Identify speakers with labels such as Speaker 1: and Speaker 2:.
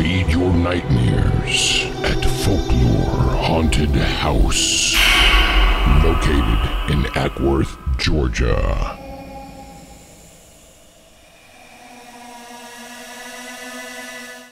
Speaker 1: Feed your nightmares at Folklore Haunted House, located in Ackworth, Georgia.